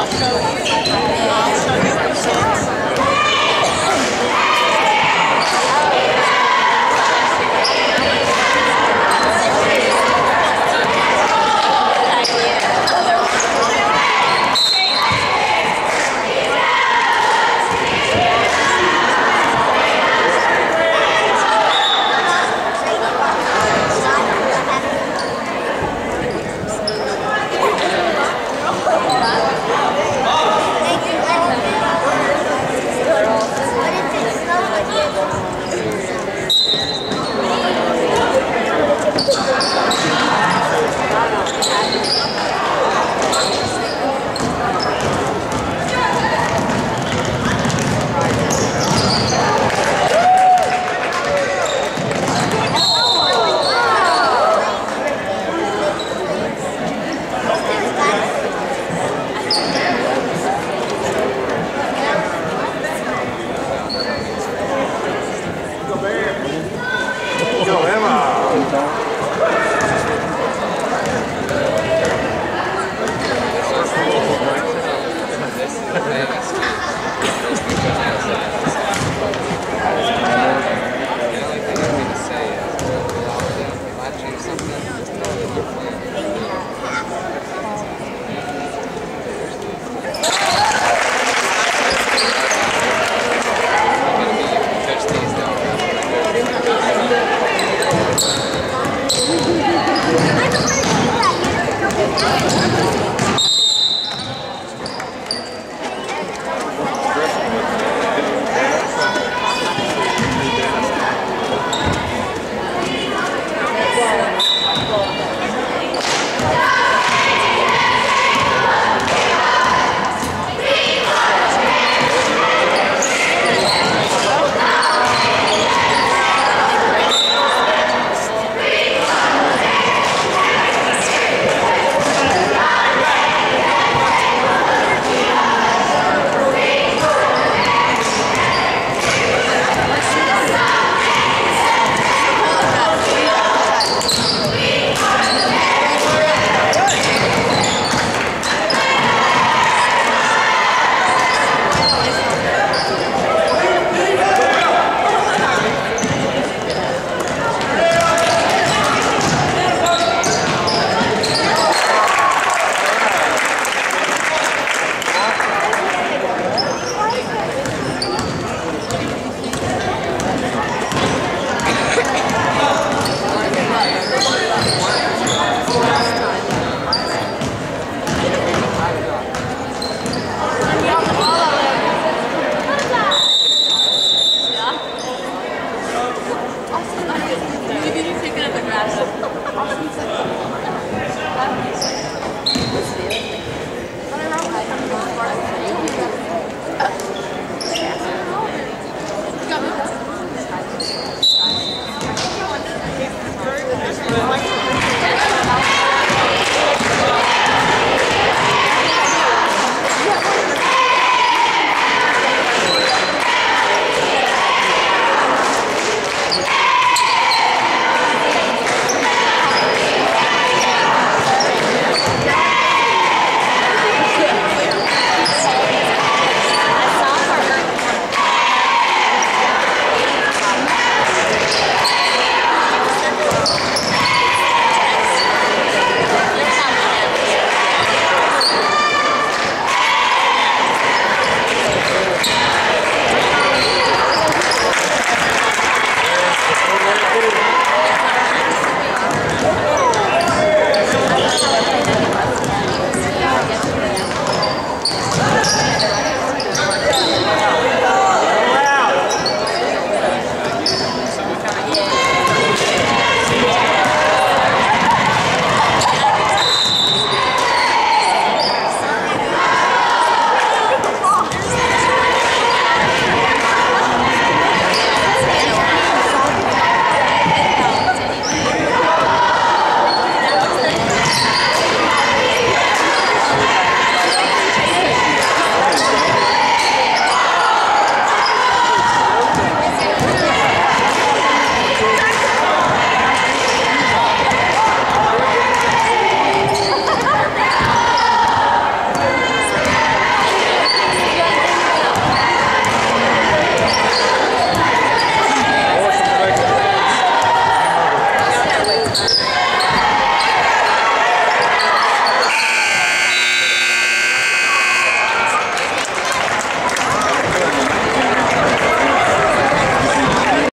ます。campeão mesmo? É então. on the pizza.